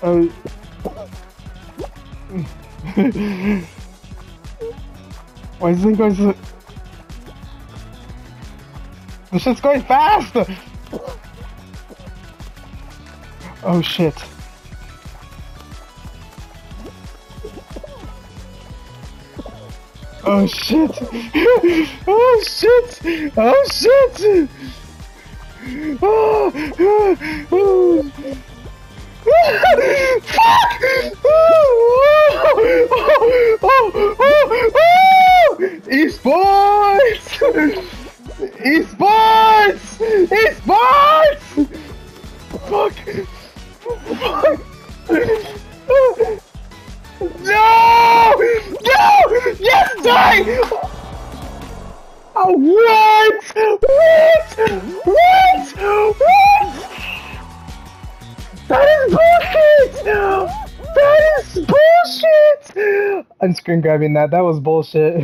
Oh. Why is it going so... The shit's going fast! Oh shit. Oh shit! Oh shit! Oh shit! Oh, Esports! Esports! Esports! Fuck! Fuck! No! No! Yes, die! Oh, what? What? What? What? I'm screen grabbing that. That was bullshit.